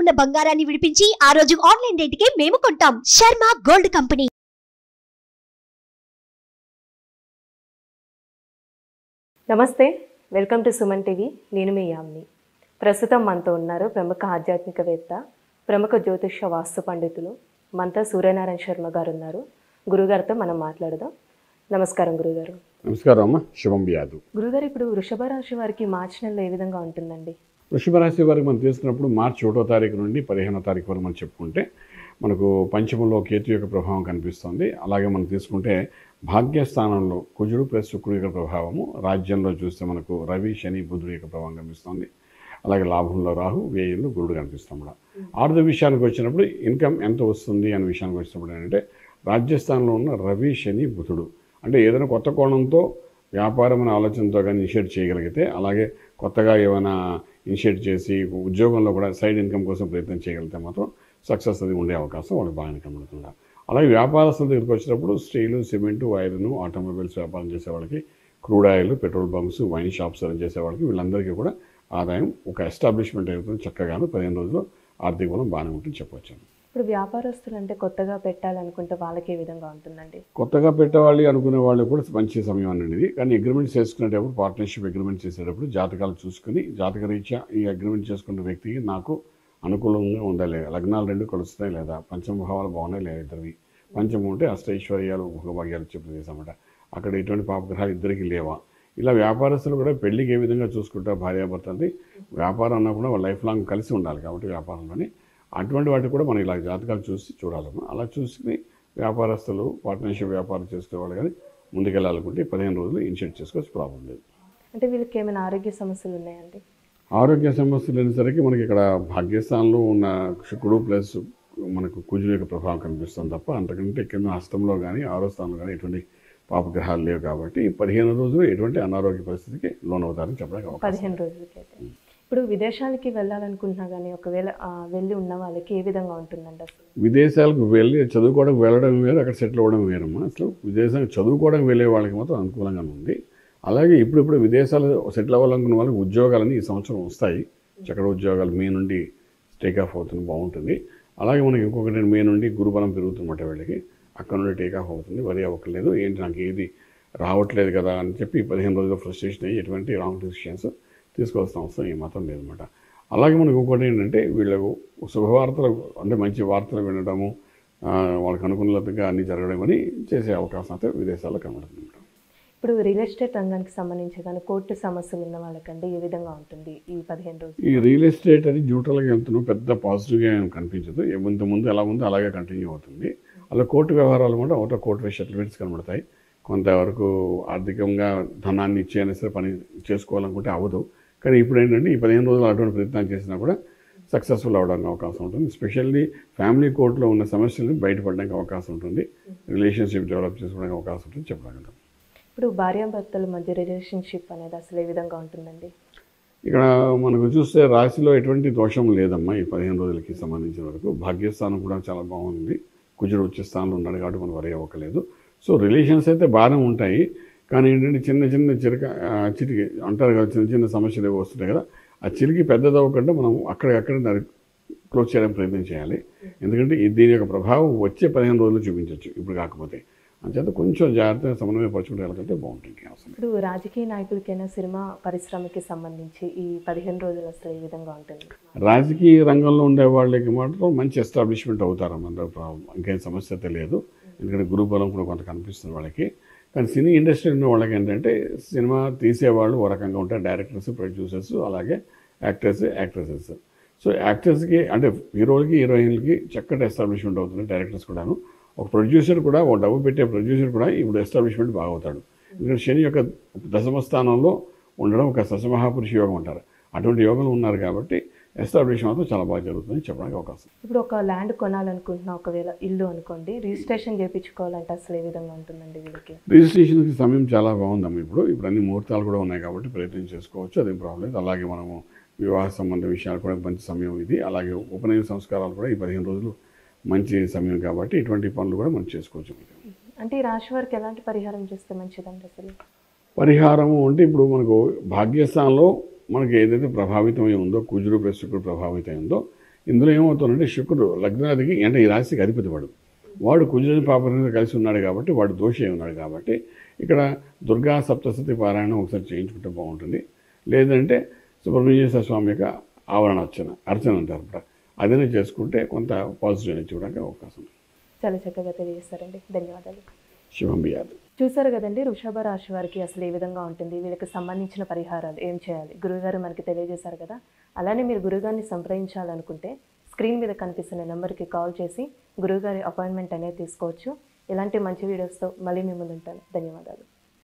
ఉన్న బంగారాన్ని విడిపించి ఆ రోజు ఆన్లైన్ రేటుకే మేము కొంటాం. Sharma gold company. నమస్తే. Welcome to Suman TV. నేను మీ యామ్ని. ప్రస్తుతం మనతో ఉన్నారు ప్రముఖ ఆధ్యాత్మికవేత్త ప్రముఖ జ్యోతిష వాస్తు పండితులు మనతో సూర్యనారాయణ శర్మ గారు ఉన్నారు గురుగారితో మనం మాట్లాడదాం. నమస్కారం గురుగారు. నమస్కారం అమ్మ. శుభం వ్యాధు గురుగారు ఇప్పుడు వృషభ రాశి వారికి మార్చి నెలలో ఏ విధంగా ఉంటుందండి? వృషభ రాశి వారికి మనం తీసుకున్నప్పుడు మార్చి ఒకటో తారీఖు నుండి పదిహేనో తారీఖు వరకు మనం చెప్పుకుంటే మనకు పంచమంలో కేతు యొక్క ప్రభావం కనిపిస్తుంది. అలాగే మనం తీసుకుంటే భాగ్యస్థానంలో కుజుడు ప్లస్ శుక్రుడు యొక్క ప్రభావము రాజ్యంలో చూస్తే మనకు రవి శని బుధుడు యొక్క ప్రభావం కనిపిస్తుంది. అలాగే లాభంలో రాహు వ్యయంలో గురుడు కూడా. ఆర్థిక విషయానికి వచ్చినప్పుడు ఇన్కమ్ ఎంత వస్తుంది అనే విషయానికి వచ్చినప్పుడు ఏంటంటే రాజ్యస్థానంలో ఉన్న రవి శని బుధుడు అంటే ఏదైనా కొత్త కోణంతో వ్యాపారం అనే ఆలోచనతో కానీ ఇనిషియేట్ చేయగలిగితే అలాగే కొత్తగా ఏమైనా ఇనిషియేట్ చేసి ఉద్యోగంలో కూడా సైడ్ ఇన్కమ్ కోసం ప్రయత్నం చేయగలిగితే మాత్రం సక్సెస్ అది ఉండే అవకాశం వాళ్ళకి బాగానే కనబడుతుంది. అలాగే వ్యాపారస్తుల దగ్గరికి వచ్చినప్పుడు స్టీలు సిమెంటు వైరును ఆటోమొబైల్స్ వ్యాపారం చేసే వాళ్ళకి crude oil petrol bunks wine shops run చేసే వాళ్ళకి వీళ్ళందరికీ కూడా ఆదాయం ఒక ఎస్టాబ్లిష్మెంట్ అవుతుంది చక్కగాను పదిహేను రోజుల్లో ఆర్థిక బలం బాగానే ఉంటుంది చెప్పవచ్చు ఇప్పుడు వ్యాపారస్తులు అంటే కొత్తగా పెట్టాలనుకుంటే వాళ్ళకి ఏ విధంగా ఉంటుందండి? కొత్తగా పెట్టేవాళ్ళు అనుకునే వాళ్ళు కూడా మంచి సమయం అనేది. కానీ అగ్రిమెంట్ చేసుకునేటప్పుడు పార్ట్నర్షిప్ అగ్రిమెంట్ చేసేటప్పుడు జాతకాలు చూసుకుని జాతక రీత్యా ఈ అగ్రిమెంట్ చేసుకున్న వ్యక్తికి నాకు అనుకూలంగా ఉందా లేదా లగ్నాలు రెండు కలుస్తున్నాయి లేదా? పంచమభావాలు బాగున్నాయి లేదా ఇద్దరివి? పంచమం ఉంటే అష్టైశ్వర్యాలు ముఖభాగ్యాలు చెప్పే ప్రదేశం అన్నమాట. అక్కడ ఎటువంటి పాపగ్రహాలు ఇద్దరికి లేవా? ఇలా వ్యాపారస్తులు కూడా పెళ్ళికి ఏ విధంగా చూసుకుంటారు భార్యాభర్తలది వ్యాపారం అన్నప్పుడు లైఫ్ లాంగ్ కలిసి ఉండాలి కాబట్టి వ్యాపారంలోని. అటువంటి వాటికి కూడా మనం ఇలా జాతకాలు చూసి చూడాలమ్మా. అలా చూసుకుని వ్యాపారస్తులు పార్ట్నర్షిప్ వ్యాపారం చేసుకునేవాళ్ళు కానీ ముందుకెళ్ళాలనుకుంటే పదిహేను రోజులు ఇనిషియేట్ చేసుకోవచ్చు ప్రాబ్లం లేదు. అంటే వీళ్ళకి ఏమైనా ఆరోగ్య సమస్యలు ఉన్నాయండి? ఆరోగ్య సమస్యలు అనేసరికి మనకి ఇక్కడ భాగ్యస్థానంలో ఉన్న శుక్రుడు ప్లస్ మనకు కుజుడు యొక్క ప్రభావం కనిపిస్తుంది తప్ప అంతకంటే కింద హస్తంలో కానీ ఆరో స్థానంలో కానీ ఎటువంటి పాపగ్రహాలు లేవు కాబట్టి పదిహేను రోజులు ఎటువంటి అనారోగ్య పరిస్థితికి లోనవుతారని చెప్పడానికి పదిహేను రోజులకైతే. ఇప్పుడు విదేశాలకి వెళ్ళాలనుకుంటున్నా కానీ ఒకవేళ వెళ్ళి ఉన్న వాళ్ళకి ఏ విధంగా ఉంటుందండి అసలు? విదేశాలకు వెళ్ళి చదువుకోవడం వెళ్ళడం వేరు అక్కడ సెటిల్ అవ్వడం వేరమ్మా. అసలు విదేశానికి చదువుకోవడం వెళ్ళే వాళ్ళకి మాత్రం అనుకూలంగానే ఉంది. అలాగే ఇప్పుడిప్పుడు విదేశాలు సెటిల్ అవ్వాలనుకున్న వాళ్ళకి ఉద్యోగాలని ఈ సంవత్సరం వస్తాయి. చక్కడ ఉద్యోగాలు మే నుండి టేక్ ఆఫ్ అవుతుంది బాగుంటుంది. అలాగే మనకి ఇంకొకటి మే నుండి గురుబలం పెరుగుతుందన్నమాట వీళ్ళకి. అక్కడ నుండి టేక్ ఆఫ్ అవుతుంది వరి అవ్వట్లేదు ఏంటి నాకు ఏది రావట్లేదు కదా అని చెప్పి పదిహేను రోజులు ఫ్రస్ట్రేషన్ అయ్యి ఎటువంటి రాంగ్ డిసిషన్స్ తీసుకోవాల్సిన అవసరం ఏమాత్రం లేదన్నమాట అలాగే మనకు ఇంకోటి ఏంటంటే వీళ్ళకు శుభవార్తలు అంటే మంచి వార్తలు వినడము వాళ్ళకి అనుకూలతగా అన్నీ జరగడం అని చేసే అవకాశం అయితే విదేశాల్లో కనబడుతుంది మేడం ఇప్పుడు రియల్ ఎస్టేట్ రంగానికి సంబంధించి కానీ కోర్టు సమస్యలు ఉన్న వాళ్ళకంటే ఏ విధంగా ఉంటుంది ఈ పదిహేను రోజులు? ఈ రియల్ ఎస్టేట్ అది న్యూట్రల్గా వెళ్తున్నాం పెద్ద పాజిటివ్గా ఏం కనిపించదు. ముందు ముందు ఎలా ఉందో అలాగే కంటిన్యూ అవుతుంది. అలా కోర్టు వ్యవహారాలు కూడా ఒకటో కోర్టు సెటిల్మెంట్స్ కనబడతాయి. కొంతవరకు ఆర్థికంగా ధనాన్ని ఇచ్చి అయినా సరే పని చేసుకోవాలనుకుంటే అవ్వదు. కానీ ఇప్పుడు ఏంటంటే ఈ పదిహేను రోజులు అటువంటి ప్రయత్నాలు చేసినా కూడా సక్సెస్ఫుల్ అవడానికి అవకాశం ఉంటుంది. స్పెషల్లీ ఫ్యామిలీ కోర్టులో ఉన్న సమస్యలను బయటపడడానికి అవకాశం ఉంటుంది. రిలేషన్షిప్ డెవలప్ చేసుకోవడానికి అవకాశం ఉంటుంది. చెప్పగలుగుతాం ఇప్పుడు భార్యాభర్తల మధ్య రిలేషన్షిప్ అనేది అసలు ఏ విధంగా ఉంటుందండి? ఇక్కడ మనకు చూస్తే రాశిలో ఎటువంటి దోషం లేదమ్మా ఈ పదిహేను రోజులకి సంబంధించిన వరకు. భాగ్యస్థానం కూడా చాలా బాగుంది. కుజుడు వచ్చే స్థానంలో ఉన్నాడు కాబట్టి మనం వరి అవ్వకలేదు సో రిలేషన్స్ అయితే బాగానే ఉంటాయి. కానీ ఏంటంటే చిన్న చిన్న చిరక ఆ, చిటికి అంటారు కదా చిన్న చిన్న సమస్యలు ఏవో వస్తుంటాయి కదా ఆ చిలికి పెద్దది అవ్వకుండా మనం అక్కడికక్కడ దాన్ని క్లోజ్ చేయడానికి ప్రయత్నం చేయాలి. ఎందుకంటే ఈ దీని యొక్క ప్రభావం వచ్చే పదిహేను రోజులు చూపించవచ్చు ఇప్పుడు కాకపోతే. అంచేత కొంచెం జాగ్రత్తగా సమన్వయపరచుకుంటే వెళ్ళకంటే బాగుంటుంది అవసరం ఇప్పుడు రాజకీయ నాయకులకైనా సినిమా పరిశ్రమకి సంబంధించి ఈ పదిహేను రోజులు అసలు ఏ విధంగా ఉంటుంది? రాజకీయ రంగంలో ఉండే వాళ్ళకి మాత్రం మంచి ఎస్టాబ్లిష్మెంట్ అవుతారు ప్రాబ్లం ఇంకేం సమస్య లేదు. ఎందుకంటే గురుబలం కూడా కొంత కనిపిస్తుంది వాళ్ళకి. కానీ సినీ ఇండస్ట్రీ ఉన్న వాళ్ళకి ఏంటంటే సినిమా తీసేవాళ్ళు ఓ రకంగా ఉంటారు. డైరెక్టర్స్ ప్రొడ్యూసర్స్ అలాగే యాక్టర్స్ యాక్ట్రెసెస్ సో యాక్టర్స్కి అంటే హీరోలకి హీరోయిన్లకి చక్కటి ఎస్టాబ్లిష్మెంట్ అవుతుంది డైరెక్టర్స్ కూడాను. ఒక ప్రొడ్యూసర్ కూడా ఒక డబ్బు పెట్టే ప్రొడ్యూసర్ కూడా ఇప్పుడు ఎస్టాబ్లిష్మెంట్ బాగవుతాడు. ఎందుకంటే శని యొక్క దశమ స్థానంలో ఉండడం ఒక ససమహాపురుష యోగం అంటారు. అటువంటి యోగంలో ఉన్నారు కాబట్టి ఎస్టాబ్లిష్ మాత్రం చాలా బాగా జరుగుతుందని చెప్పడానికి అవకాశం ఇప్పుడు ఒక ల్యాండ్ కొనాలనుకుంటున్నా ఒకవేళ ఇల్లు అనుకోండి రిజిస్ట్రేషన్ చేయించుకోవాలంటే అసలు ఏ విధంగా ఉంటుందండి వీళ్ళకి? రిజిస్ట్రేషన్కి సమయం చాలా బాగుందమ్మా ఇప్పుడు. ఇప్పుడు అన్ని ముహూర్తాలు కూడా ఉన్నాయి కాబట్టి ప్రయత్నం చేసుకోవచ్చు అదేం ప్రాబ్లం లేదు. అలాగే మనము వివాహ సంబంధ విషయాలు కూడా మంచి సమయం ఇది. అలాగే ఉపనయన సంస్కారాలు కూడా ఈ పదిహేను రోజులు మంచి సమయం కాబట్టి ఇటువంటి పనులు కూడా మనం చేసుకోవచ్చు. అంటే ఈ రాశి వారికి ఎలాంటి పరిహారం చేస్తే మంచిదండి అసలు? పరిహారము అంటే ఇప్పుడు మనకు భాగ్యస్థానంలో మనకి ఏదైతే ప్రభావితమై ఉందో కుజుడు ప్లస్ శుక్రుడు ప్రభావితం ఉందో ఇందులో ఏమవుతుందంటే శుక్రుడు లగ్నాదికి అంటే ఈ రాశికి అధిపతి వాడు. వాడు కుజుని పాపని కలిసి ఉన్నాడు కాబట్టి వాడు దోషి ఉన్నాడు కాబట్టి ఇక్కడ దుర్గా సప్తశతి పారాయణం ఒకసారి చేయించుకుంటే బాగుంటుంది. లేదంటే సుబ్రహ్మణ్యేశ్వర స్వామి యొక్క ఆవరణ అర్చన అర్చన అంటారు అప్పుడు అదనే చేసుకుంటే కొంత పాజిటివ్ అనేది చూడడానికి అవకాశం చాలా చక్కగా తెలియజేస్తారండి. ధన్యవాదాలు. శివం చూసారు కదండి వృషభ రాశి వారికి అసలు ఏ విధంగా ఉంటుంది? వీళ్ళకి సంబంధించిన పరిహారాలు ఏం చేయాలి? గురువుగారు మనకి తెలియజేశారు కదా? అలానే మీరు గురుగారిని సంప్రదించాలనుకుంటే స్క్రీన్ మీద కనిపిస్తున్న నెంబర్కి కాల్ చేసి గురువుగారి అపాయింట్మెంట్ అనేది తీసుకోవచ్చు. ఇలాంటి మంచి వీడియోస్తో మళ్ళీ మీ ముందు ఉంటాను. ధన్యవాదాలు.